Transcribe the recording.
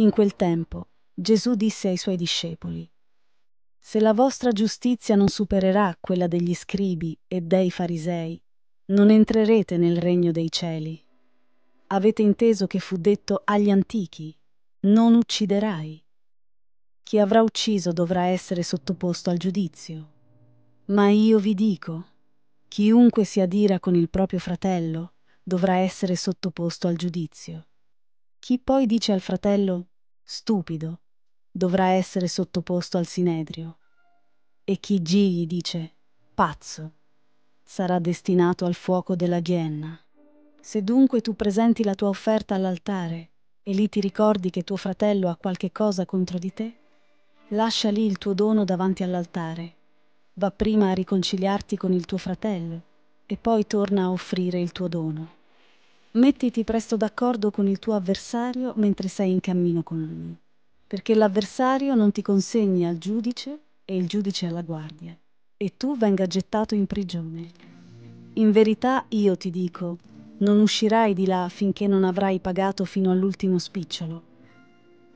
In quel tempo Gesù disse ai suoi discepoli, Se la vostra giustizia non supererà quella degli scribi e dei farisei, non entrerete nel regno dei cieli. Avete inteso che fu detto agli antichi, non ucciderai. Chi avrà ucciso dovrà essere sottoposto al giudizio. Ma io vi dico, chiunque si adira con il proprio fratello dovrà essere sottoposto al giudizio. Chi poi dice al fratello stupido dovrà essere sottoposto al sinedrio e chi gli dice pazzo sarà destinato al fuoco della ghienna. Se dunque tu presenti la tua offerta all'altare e lì ti ricordi che tuo fratello ha qualche cosa contro di te, lascia lì il tuo dono davanti all'altare, va prima a riconciliarti con il tuo fratello e poi torna a offrire il tuo dono. Mettiti presto d'accordo con il tuo avversario mentre sei in cammino con lui, perché l'avversario non ti consegni al giudice e il giudice alla guardia, e tu venga gettato in prigione. In verità io ti dico, non uscirai di là finché non avrai pagato fino all'ultimo spicciolo.